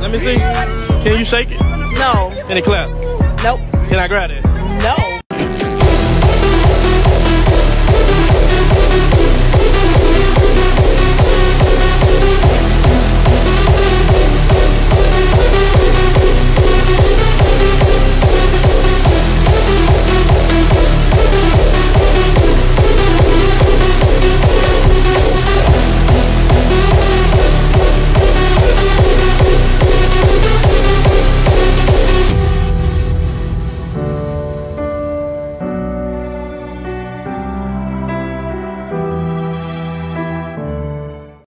Let me see. Can you shake it? No. Any clap? Nope. Can I grab it?